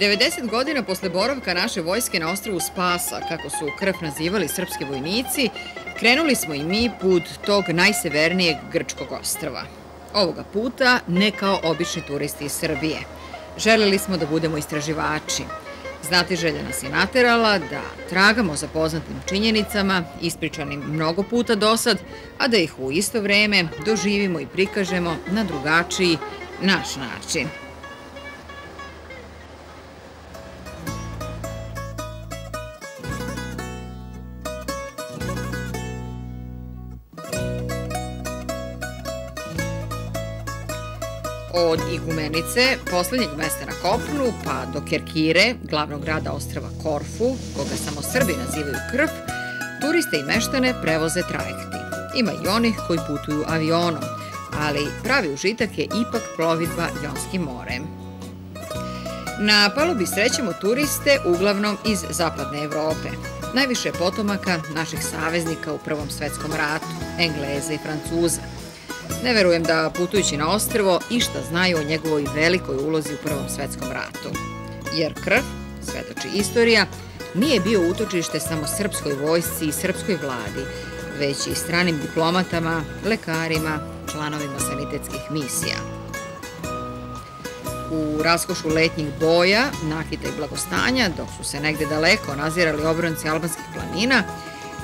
90 godina posle boravka naše vojske na ostrvu Spasa, kako su krv nazivali srpski vojnici, krenuli smo i mi put tog najsevernijeg grčkog ostrava. Ovoga puta ne kao obični turisti iz Srbije. Želeli smo da budemo istraživači. Znati želja nas je naterala da tragamo za poznatim činjenicama, ispričanim mnogo puta dosad, a da ih u isto vreme doživimo i prikažemo na drugačiji, naš način. Od Igumenice, poslednjeg mesta na Kopnu, pa do Kerkire, glavnog grada ostrava Korfu, koga samo Srbi nazivaju Krf, turiste i meštane prevoze trajekti. Ima i onih koji putuju avionom, ali pravi užitak je ipak plovidba Jonskim morem. Na palubi srećemo turiste uglavnom iz zapadne Evrope. Najviše potomaka naših saveznika u Prvom svetskom ratu, Engleza i Francuza – Ne verujem da putujući na ostrvo išta znaju o njegovoj velikoj ulozi u Prvom svetskom ratu. Jer krv, svedoči istorija, nije bio utočište samo srpskoj vojsci i srpskoj vladi, već i stranim diplomatama, lekarima, članovima sanitetskih misija. U raskošu letnjih boja, nakita i blagostanja, dok su se negde daleko nazirali obronci albanskih planina,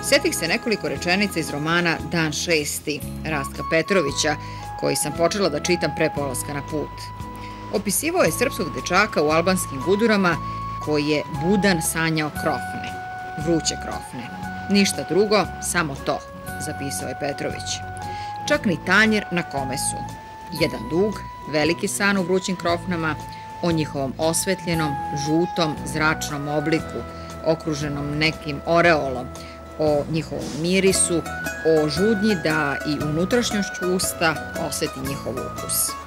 Setih se nekoliko rečenica iz romana Dan šesti, Rastka Petrovića, koji sam počela da čitam pre polaska na put. Opisivao je srpskog dečaka u albanskim gudurama koji je budan sanjao krofne, vruće krofne. Ništa drugo, samo to, zapisao je Petrović. Čak ni tanjer na kome su. Jedan dug, veliki san u vrućim krofnama, o njihovom osvetljenom, žutom, zračnom obliku, okruženom nekim oreolom, o njihovom mirisu, o žudnji da i unutrašnjošću usta oseti njihov ukus.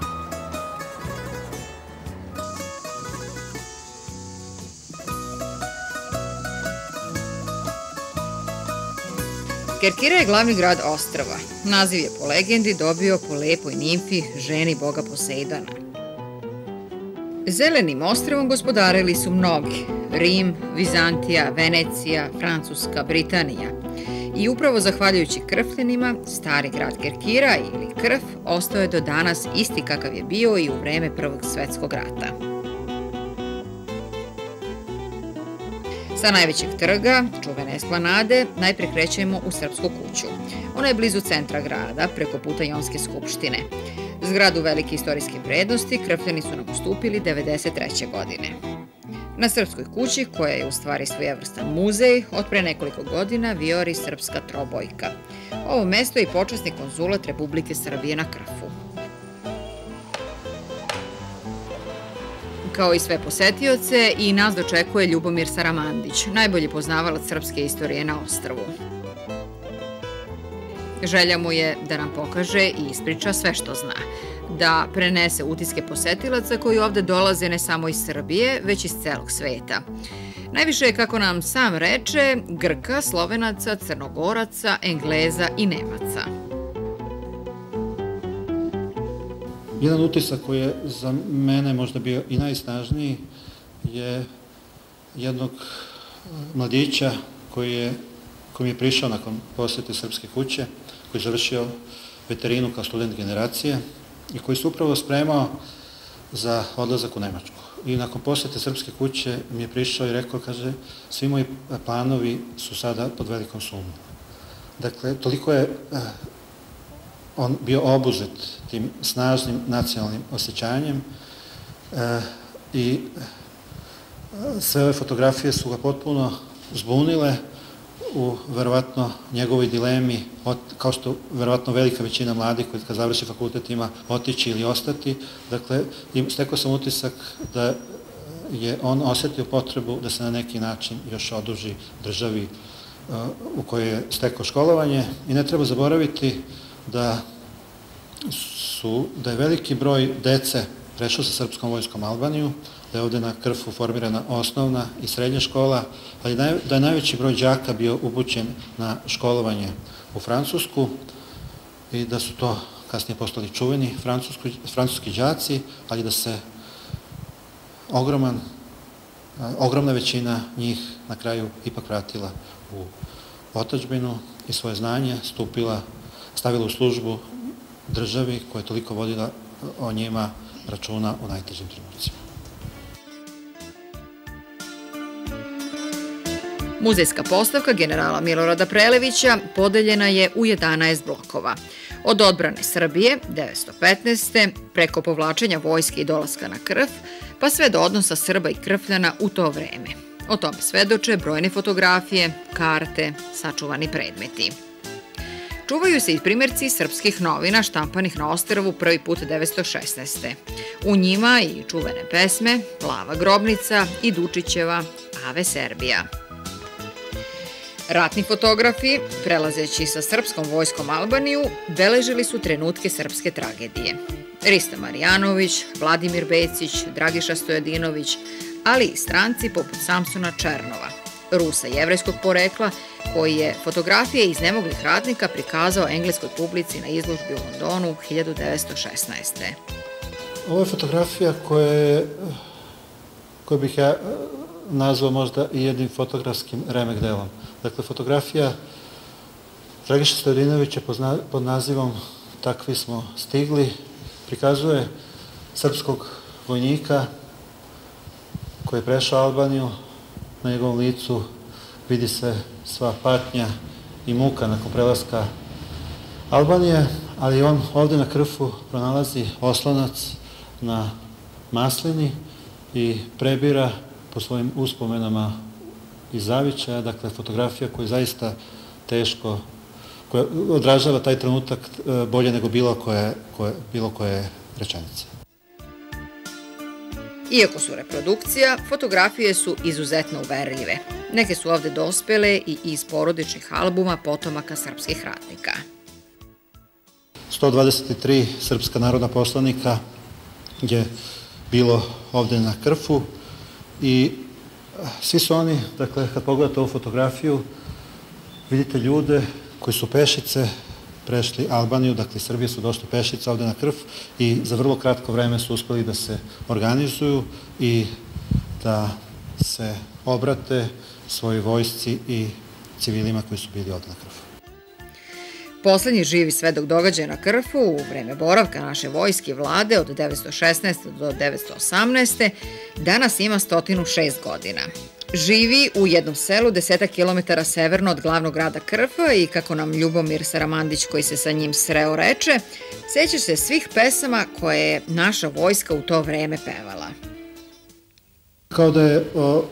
Kerkira je glavni grad ostrava. Naziv je po legendi dobio po lepoj nimfi, ženi boga Poseidana. Zelenim ostrvom gospodarili su mnogi, Rim, Vizantija, Venecija, Francuska, Britanija. I upravo zahvaljujući krfljenima, stari grad Kerkira ili Krf ostao je do danas isti kakav je bio i u vreme Prvog svetskog rata. Sa najvećeg trga, čuvene esplanade, najpre krećemo u Srpsku kuću. Ona je blizu centra grada, preko puta Jonske skupštine. Zgradu velike istorijske vrednosti krfljeni su nam ustupili 93. godine. Na Srpskoj kući, koja je u stvari svojevrstan muzej, od pre nekoliko godina viori Srpska trobojka. Ovo mesto je i počasni konzulat Republike Srbije na Krfu. Kao i sve posetioce, i nas dočekuje Ljubomir Saramandić, najbolji poznavalac srpske istorije na ostrvu. Želja mu je da nam pokaže i ispriča sve što zna da prenese utiske posetilaca koji ovde dolaze ne samo iz Srbije, već iz celog sveta. Najviše je, kako nam sam reče, Grka, Slovenaca, Crnogoraca, Engleza i Nemaca. Jedan utisak koji je za mene možda bio i najsnažniji je jednog mladića koji je, koji je prišao nakon posete Srpske kuće, koji je završio veterinu kao student generacije i koji se upravo spremao za odlazak u Nemačku. I nakon posete Srpske kuće mi je prišao i rekao, kaže, svi moji planovi su sada pod velikom sumom. Dakle, toliko je eh, on bio obuzet tim snažnim nacionalnim osjećanjem eh, i eh, sve ove fotografije su ga potpuno zbunile u verovatno njegovoj dilemi, kao što verovatno velika većina mladih koji kad završi fakultet ima otići ili ostati. Dakle, stekao sam utisak da je on osetio potrebu da se na neki način još oduži državi uh, u kojoj je stekao školovanje i ne treba zaboraviti da su da je veliki broj dece prešao sa srpskom vojskom Albaniju, da je ovde na Krfu formirana osnovna i srednja škola, ali da je najveći broj đaka bio upućen na školovanje u Francusku i da su to kasnije postali čuveni francuski đaci, ali da se ogroman, ogromna većina njih na kraju ipak vratila u otačbinu i svoje znanje stupila, stavila u službu državi koja je toliko vodila o njima računa u najtežim trenucima. Muzejska postavka generala Milorada Prelevića podeljena je u 11 blokova. Od odbrane Srbije 915. preko povlačenja vojske i dolaska na krv, pa sve do odnosa Srba i krfljana u to vreme. O tome svedoče brojne fotografije, karte, sačuvani predmeti. Čuvaju se i primjerci srpskih novina štampanih na Osterovu prvi put 916. U njima i čuvene pesme Plava grobnica i Dučićeva Ave Serbija. Ratni fotografi, prelazeći sa srpskom vojskom Albaniju, beležili su trenutke srpske tragedije. Rista Marijanović, Vladimir Becić, Dragiša Stojadinović, ali i stranci poput Samsona Černova, Rusa jevrejskog porekla, koji je fotografije iz nemoglih ratnika prikazao engleskoj publici na izložbi u Londonu 1916. Ovo je fotografija koje, koje bih ja nazvao možda i jednim fotografskim remek delom. Dakle, fotografija Dragiša Stojadinovića pod nazivom Takvi smo stigli prikazuje srpskog vojnika koji je prešao Albaniju, na njegovom licu vidi se sva patnja i muka nakon prelaska Albanije, ali on ovde na krfu pronalazi oslonac na maslini i prebira po svojim uspomenama iz zavičaja, dakle fotografija koja je zaista teško, koja odražava taj trenutak e, bolje nego bilo koje, koje, bilo koje rečenice. Iako su reprodukcija, fotografije su izuzetno uverljive. Neke su ovde dospele i iz porodičnih albuma potomaka srpskih ratnika. 123 srpska narodna poslanika je bilo ovde na Krfu i svi su oni, dakle, kad pogledate ovu fotografiju, vidite ljude koji su pešice prešli Albaniju, dakle Srbije su došli pešice ovde na krv i za vrlo kratko vreme su uspeli da se organizuju i da se obrate svojoj vojsci i civilima koji su bili ovde na krvu. Poslednji živi svedok događaja na Krfu u vreme boravka naše vojske vlade od 916. do 918. danas ima 106 godina. Živi u jednom selu desetak kilometara severno od glavnog grada Krfa i kako nam Ljubomir Saramandić koji se sa njim sreo reče, seća se svih pesama koje je naša vojska u to vreme pevala. Kao da je o,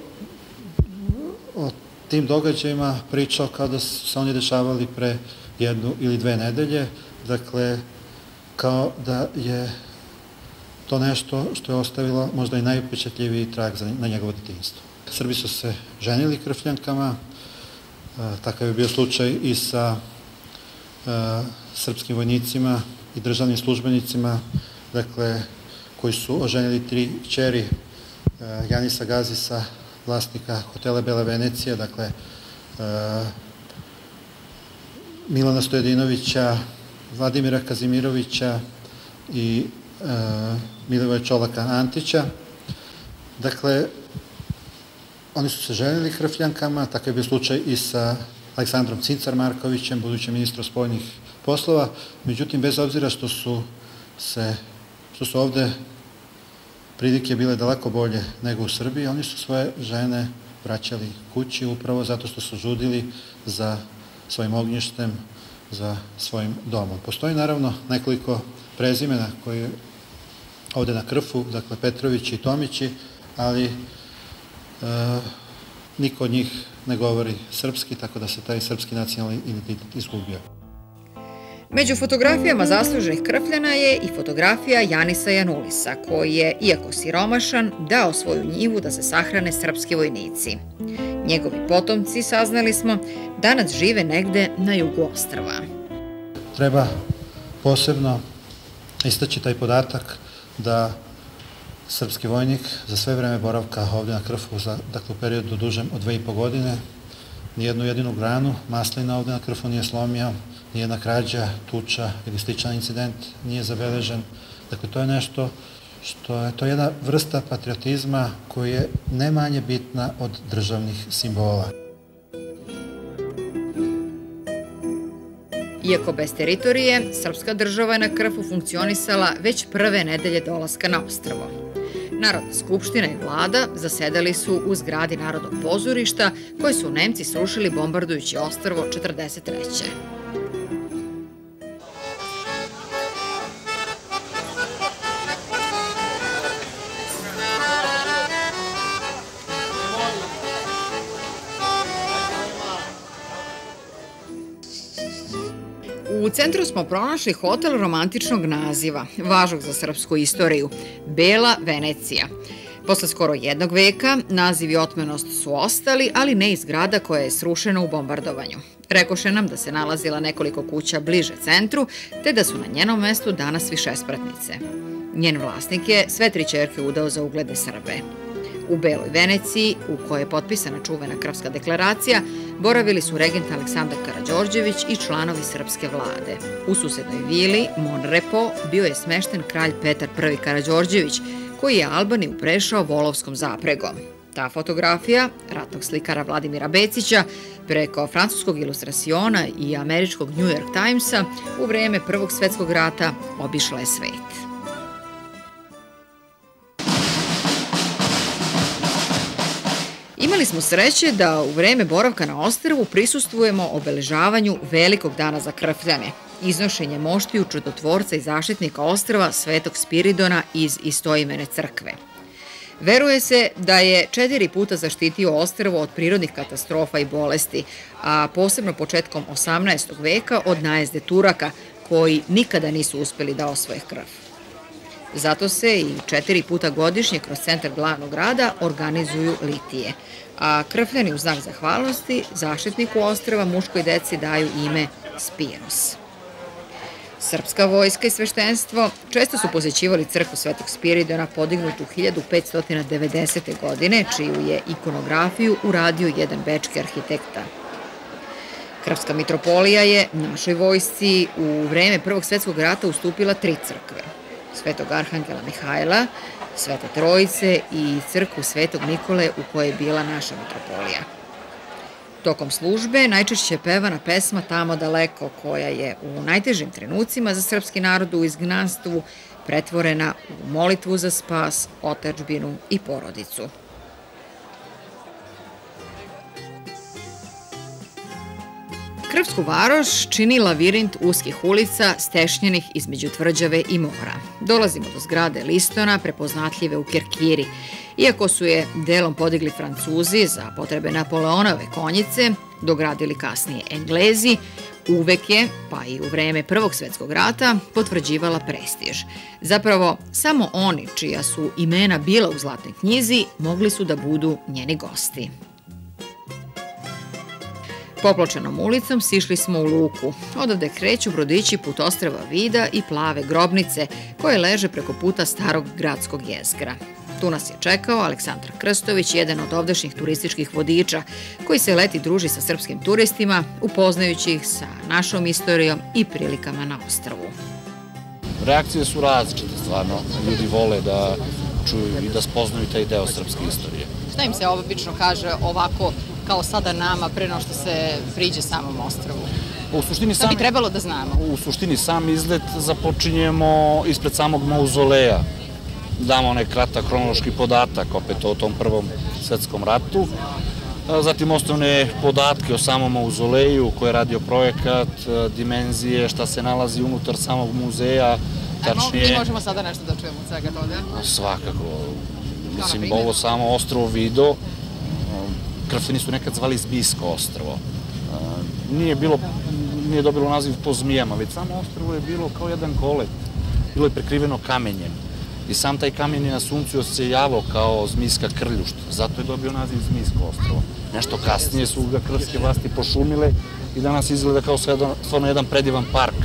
o tim događajima pričao kada su se oni dešavali pre jednu ili dve nedelje, dakle, kao da je to nešto što je ostavilo možda i najupečatljiviji trag na njegovo detinjstvo. Srbi su se ženili krfljankama, e, takav je bio slučaj i sa e, srpskim vojnicima i državnim službenicima, dakle, koji su oženili tri čeri e, Janisa Gazisa, vlasnika hotela Bela Venecija, dakle, Milana Stojadinovića, Vladimira Kazimirovića i e, Milivoja Čolaka Antića. Dakle, oni su se ženili hrfljankama, takav je bio slučaj i sa Aleksandrom Cincar Markovićem, budućim ministrom spoljnih poslova, međutim, bez obzira što su se, što su ovde pridike bile daleko bolje nego u Srbiji, oni su svoje žene vraćali kući upravo zato što su žudili za svojim ognjištem, za svojim domom. Postoji naravno nekoliko prezimena koje ovde na Krfu, dakle Petrovići i Tomići, ali e, niko od njih ne govori srpski, tako da se taj srpski nacionalni identitet izgubio. Među fotografijama zasluženih krfljana je i fotografija Janisa Janulisa, koji je, iako siromašan, dao svoju njivu da se sahrane srpski vojnici. Njegovi potomci, saznali smo, danas žive negde na jugu ostrava. Treba posebno istaći taj podatak da srpski vojnik za sve vreme boravka ovde na Krfu, za, dakle u periodu dužem od dve i po godine, nijednu jedinu granu maslina ovde na Krfu nije slomio, nijedna krađa, tuča ili sličan incident nije zabeležen. Dakle, to je nešto što je to jedna vrsta patriotizma koja je ne manje bitna od državnih simbola. Iako bez teritorije, srpska država je na Krfu funkcionisala već prve nedelje dolaska na ostrvo. Narodna skupština i vlada zasedali su u zgradi Narodnog pozorišta koje su Nemci srušili bombardujući ostrvo 43. U centru smo pronašli hotel romantičnog naziva, važnog za srpsku istoriju, Bela Venecija. Posle skoro jednog veka, naziv i otmenost su ostali, ali ne iz grada koja je srušena u bombardovanju. Rekoše nam da se nalazila nekoliko kuća bliže centru, te da su na njenom mestu danas više spratnice. Njen vlasnik je sve tri čerke udao za uglede Srbe. U Beloj Veneciji, u kojoj je potpisana čuvena Krvska deklaracija, boravili su regent Aleksandar Karađorđević i članovi srpske vlade. U susednoj vili, Monrepo, bio je smešten kralj Petar I Karađorđević, koji je Albaniju prešao volovskom zapregom. Ta fotografija, ratnog slikara Vladimira Becića, preko francuskog ilustraciona i američkog New York Timesa, u vreme Prvog svetskog rata obišla je svet. Imali smo sreće da u vreme boravka na ostrvu prisustvujemo obeležavanju velikog dana za krfljane, iznošenje moštiju čudotvorca i zaštitnika ostrva Svetog Spiridona iz istoimene crkve. Veruje se da je četiri puta zaštitio ostrvo od prirodnih katastrofa i bolesti, a posebno početkom 18. veka od najezde Turaka, koji nikada nisu uspeli da osvoje krv. Zato se i četiri puta godišnje kroz centar glavnog grada organizuju litije, a krfljani u znak zahvalnosti zaštitniku ostrava muškoj deci daju ime Spiros. Srpska vojska i sveštenstvo često su posećivali crkvu Svetog Spiridona podignutu 1590. godine, čiju je ikonografiju uradio jedan bečki arhitekta. Krvska mitropolija je našoj vojsci u vreme Prvog svetskog rata ustupila tri crkve – Svetog Arhangela Mihajla, Svete Trojice i crkvu Svetog Nikole u kojoj je bila naša metropolija. Tokom službe najčešće je pevana pesma Tamo daleko, koja je u najtežim trenucima za srpski narod u izgnanstvu pretvorena u molitvu za spas, otečbinu i porodicu. Krvsku varoš čini lavirint uskih ulica stešnjenih između tvrđave i mora. Dolazimo do zgrade Listona, prepoznatljive u Kirkiri. Iako su je delom podigli Francuzi za potrebe Napoleonove konjice, dogradili kasnije Englezi, uvek je, pa i u vreme Prvog svetskog rata, potvrđivala prestiž. Zapravo, samo oni čija su imena bila u Zlatnoj knjizi mogli su da budu njeni gosti. Popločenom ulicom sišli smo u luku. Odavde kreću brodići put ostrava Vida i plave grobnice koje leže preko puta starog gradskog jezgra. Tu nas je čekao Aleksandar Krstović, jedan od ovdašnjih turističkih vodiča, koji se leti druži sa srpskim turistima, upoznajući ih sa našom istorijom i prilikama na ostrvu. Reakcije su različite, stvarno. Ljudi vole da čuju i da spoznaju taj deo srpske istorije. Šta im se obično kaže ovako kao sada nama pre no što se priđe samom ostravu? U suštini Šta bi trebalo da znamo? U suštini sam izlet započinjemo ispred samog mauzoleja. Damo onaj kratak hronološki podatak opet o tom prvom svetskom ratu. Zatim osnovne podatke o samom mauzoleju, ko je radio projekat, dimenzije, šta se nalazi unutar samog muzeja, tačnije... Mi možemo sada nešto da čujemo od svega toga? Svakako. Mislim, ovo samo ostrovo Vido, Krfini su nekad zvali Zbijsko ostrvo. Nije bilo, nije dobilo naziv po zmijama, već samo ostrvo je bilo kao jedan kolet. Bilo je prekriveno kamenjem. I sam taj kamen je na suncu osjejavao kao zmijska krljušt. Zato je dobio naziv Zmijsko ostrvo. Nešto kasnije su ga krvske vlasti pošumile i danas izgleda kao stvarno jedan predivan park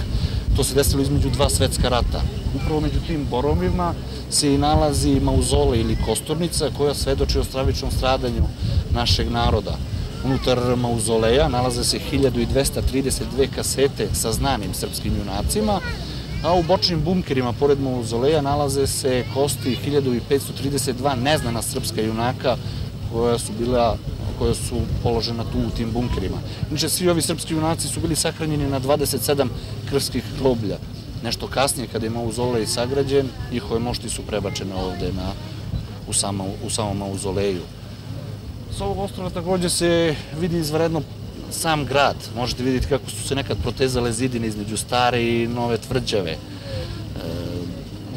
To se desilo između dva svetska rata. Upravo među tim borovima se i nalazi mauzole ili kosturnica koja svedoči o stravičnom stradanju našeg naroda. Unutar mauzoleja nalaze se 1232 kasete sa znanim srpskim junacima, a u bočnim bunkerima pored mauzoleja nalaze se kosti 1532 neznana srpska junaka koja su bila koja su položena tu u tim bunkerima. Inače, svi ovi srpski junaci su bili sahranjeni na 27 krvskih groblja. Nešto kasnije, kada je mauzolej sagrađen, njihove mošti su prebačene ovde na, u, samo, u samom mauzoleju. S ovog ostrova takođe se vidi izvredno sam grad. Možete vidjeti kako su se nekad protezale zidine između stare i nove tvrđave. E,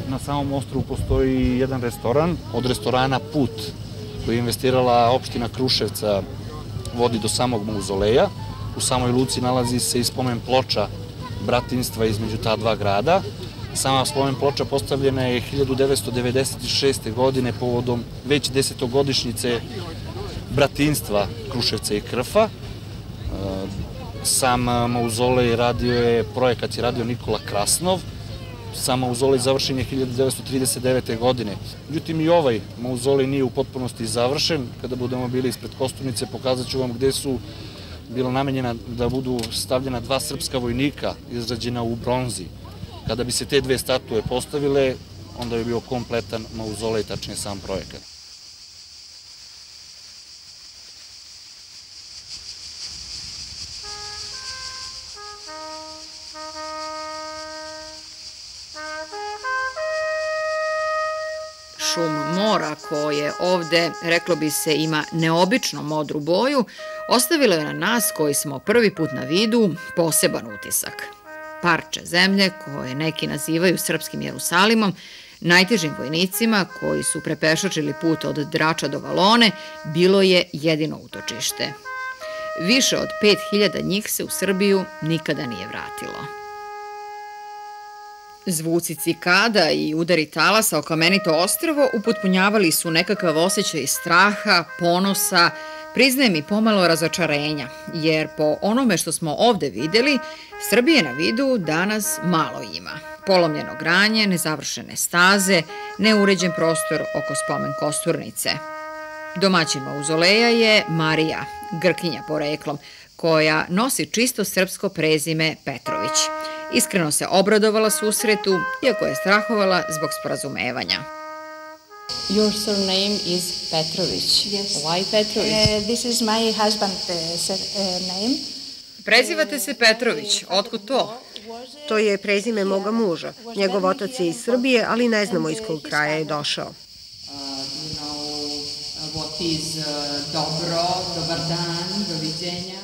na samom ostrovu postoji jedan restoran, od restorana Put, koji je investirala opština Kruševca, vodi do samog mauzoleja. U samoj luci nalazi se i spomen ploča bratinstva između ta dva grada. Sama spomen ploča postavljena je 1996. godine povodom već desetogodišnjice bratinstva Kruševca i Krfa. Sam mauzolej radio je, projekat je radio Nikola Krasnov, sam mauzolej završen je 1939. godine. Međutim, i ovaj mauzolej nije u potpunosti završen. Kada budemo bili ispred kosturnice, pokazat ću vam gde su bila namenjena da budu stavljena dva srpska vojnika izrađena u bronzi. Kada bi se te dve statue postavile, onda bi bio kompletan mauzolej, tačnije sam projekat. Ovde, reklo bi se, ima neobično modru boju, ostavilo je na nas koji smo prvi put na vidu poseban utisak. Parče zemlje koje neki nazivaju srpskim Jerusalimom, najtežim vojnicima koji su prepešačili put od Drača do Valone, bilo je jedino utočište. Više od 5000 njih se u Srbiju nikada nije vratilo. Zvuci cikada i udari talasa o kamenito ostrvo upotpunjavali su nekakav osjećaj straha, ponosa, priznajem i pomalo razočarenja, jer po onome što smo ovde videli, Srbije na vidu danas malo ima. Polomljeno granje, nezavršene staze, neuređen prostor oko spomen kosturnice. Domaćin mauzoleja je Marija, Grkinja poreklom, koja nosi čisto srpsko prezime Petrović. Iskreno se obradovala susretu, iako je strahovala zbog sporazumevanja. Your surname is Petrović. Yes. Why Petrović? Uh, this is my husband uh, uh, name. Prezivate se Petrović, otkud to? To je prezime moga muža. Njegov otac je iz Srbije, ali ne znamo iz kog kraja je došao. you know what is dobro, dobar dan, doviđenja.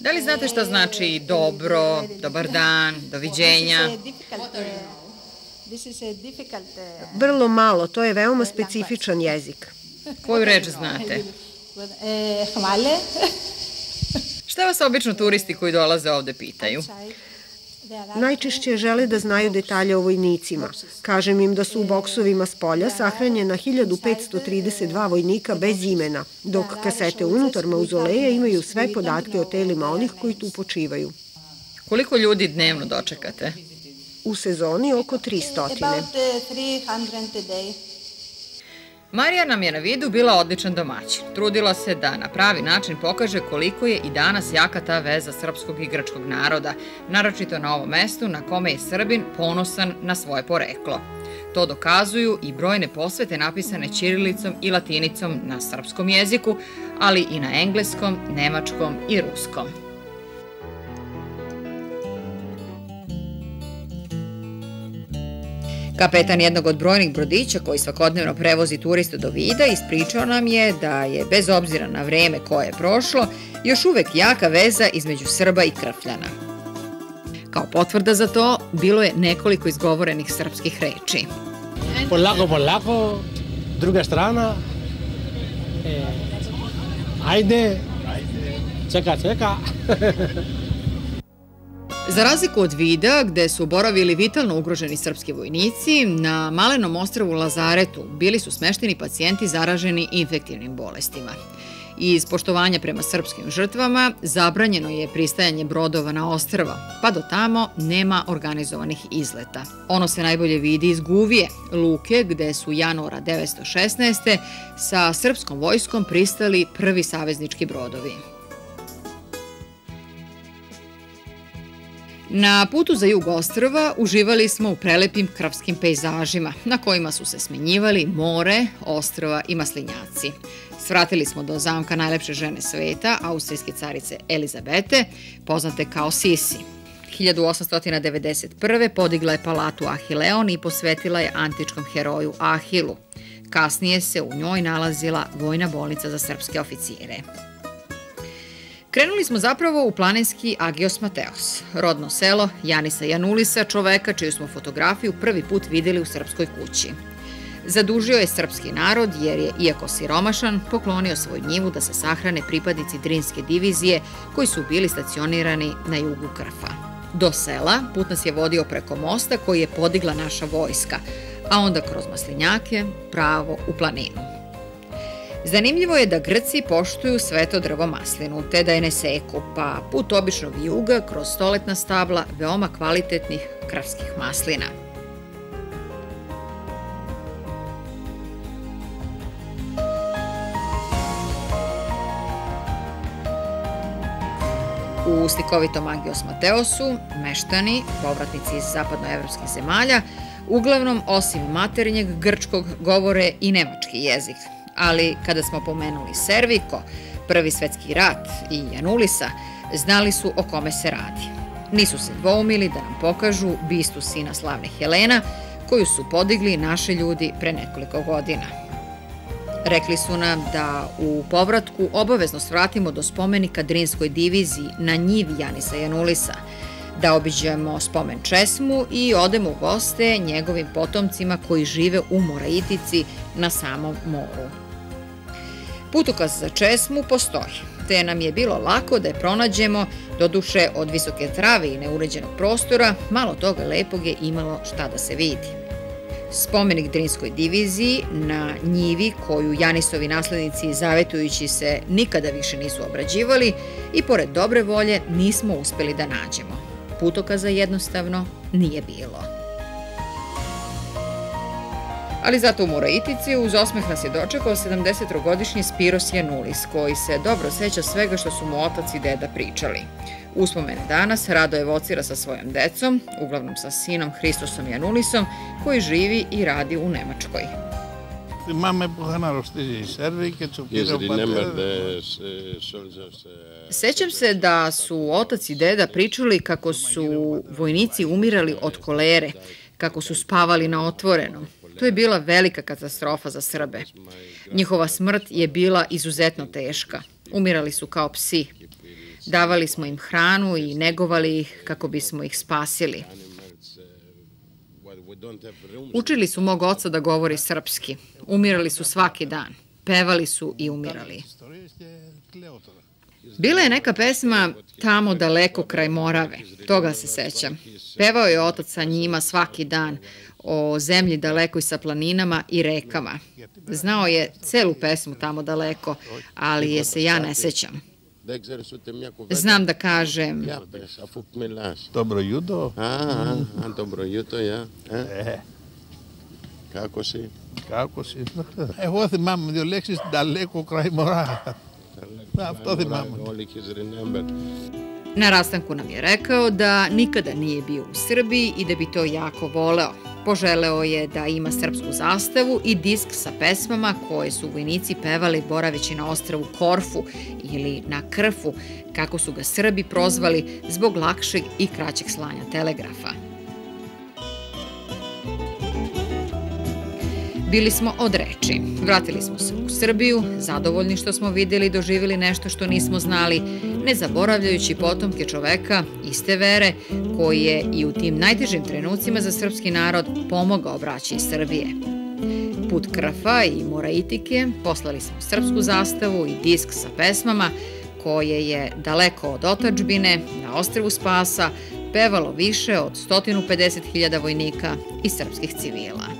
Da li znate šta znači dobro, dobar dan, doviđenja? Vrlo malo, to je veoma specifičan jezik. Koju reč znate? uh, hvala. Šta vas obično turisti koji dolaze ovde pitaju? Najčešće žele da znaju detalje o vojnicima. Kažem im da su u boksovima s polja sahranjena 1532 vojnika bez imena, dok kasete unutar mauzoleja imaju sve podatke o telima onih koji tu počivaju. Koliko ljudi dnevno dočekate? U sezoni oko 300. Marija nam je na vidu bila odličan domaćin. Trudila se da na pravi način pokaže koliko je i danas jaka ta veza srpskog i grčkog naroda, naročito na ovom mestu na kome je Srbin ponosan na svoje poreklo. To dokazuju i brojne posvete napisane ćirilicom i latinicom na srpskom jeziku, ali i na engleskom, nemačkom i ruskom. Kapetan jednog od brojnih brodića koji svakodnevno prevozi turiste do Vida ispričao nam je da je, bez obzira na vreme koje je prošlo, još uvek jaka veza između Srba i Krfljana. Kao potvrda za to, bilo je nekoliko izgovorenih srpskih reči. polako, polako, druga strana, e, ajde, čeka, čeka. Za razliku od Vida, gde su boravili vitalno ugroženi srpski vojnici, na malenom ostrvu Lazaretu bili su smešteni pacijenti zaraženi infektivnim bolestima. Iz poštovanja prema srpskim žrtvama zabranjeno je pristajanje brodova na ostrva, pa do tamo nema organizovanih izleta. Ono se najbolje vidi iz Guvije, luke gde su januara 916. sa srpskom vojskom pristali prvi saveznički brodovi. Na putu za jug ostrva uživali smo u prelepim kravskim pejzažima, na kojima su se smenjivali more, ostrva i maslinjaci. Svratili smo do zamka najlepše žene sveta, austrijske carice Elizabete, poznate kao Sisi. 1891. podigla je palatu Ahileon i posvetila je antičkom heroju Ahilu. Kasnije se u njoj nalazila vojna bolnica za srpske oficire. Krenuli smo zapravo u planinski Agios Mateos, rodno selo Janisa Janulisa, čoveka čiju smo fotografiju prvi put videli u srpskoj kući. Zadužio je srpski narod jer je, iako siromašan, poklonio svoj njivu da se sahrane pripadnici Drinske divizije koji su bili stacionirani na jugu Krfa. Do sela put nas je vodio preko mosta koji je podigla naša vojska, a onda kroz maslinjake pravo u planinu. Zanimljivo je da Grci poštuju sveto drvo maslinu, te da je ne seku, pa put običnog juga kroz stoletna stabla veoma kvalitetnih kravskih maslina. U slikovitom Agios Mateosu, meštani, povratnici iz zapadnoevropskih zemalja, uglavnom, osim maternjeg grčkog, govore i nemački jezik, ali kada smo pomenuli Serviko, Prvi svetski rat i Janulisa, znali su o kome se radi. Nisu se dvoumili da nam pokažu bistu sina slavne Helena, koju su podigli naše ljudi pre nekoliko godina. Rekli su nam da u povratku obavezno svratimo do spomenika Drinskoj diviziji na njivi Janisa Janulisa, da obiđemo spomen Česmu i odemo u goste njegovim potomcima koji žive u Moraitici na samom moru. Putokaz za česmu postoji, te nam je bilo lako da je pronađemo, doduše od visoke trave i neuređenog prostora, malo toga lepog je imalo šta da se vidi. Spomenik Drinskoj diviziji na njivi koju Janisovi naslednici zavetujući se nikada više nisu obrađivali i pored dobre volje nismo uspeli da nađemo. Putokaza jednostavno nije bilo ali zato u Muraitici uz osmeh nas je dočekao 73-godišnji Spiros Janulis, koji se dobro seća svega što su mu otac i deda pričali. Uspomene danas rado evocira sa svojom decom, uglavnom sa sinom Hristosom Janulisom, koji živi i radi u Nemačkoj. Mame iz Sećam se da su otac i deda pričali kako su vojnici umirali od kolere, kako su spavali na otvorenom, To je bila velika katastrofa za Srbe. Njihova smrt je bila izuzetno teška. Umirali su kao psi. Davali smo im hranu i negovali ih kako bismo ih spasili. Učili su mog oca da govori srpski. Umirali su svaki dan. Pevali su i umirali. Bila je neka pesma tamo daleko kraj Morave, toga se sećam. Pevao je otac sa njima svaki dan, o zemlji dalekoj sa planinama i rekama. Znao je celu pesmu tamo daleko, ali je se ja ne sećam. Znam da kažem... Dobro jutro. A, a, dobro jutro, ja. E. Kako si? Kako si? Εγώ θυμάμαι δύο λέξεις, daleko kraj mora. Αυτό θυμάμαι. All is remembered. Na rastanku nam je rekao da nikada nije bio u Srbiji i da bi to jako voleo. Poželeo je da ima srpsku zastavu i disk sa pesmama koje su vojnici pevali boraveći na ostravu Korfu ili na Krfu, kako su ga Srbi prozvali zbog lakšeg i kraćeg slanja telegrafa. Bili smo od reči. Vratili smo se u Srbiju, zadovoljni što smo videli i doživjeli nešto što nismo znali, ne zaboravljajući potomke čoveka iste vere, koji je i u tim najtežim trenucima za srpski narod pomogao braći iz Srbije. Put krfa i moraitike poslali smo srpsku zastavu i disk sa pesmama, koje je daleko od otačbine, na ostrvu Spasa, pevalo više od 150.000 vojnika i srpskih civila.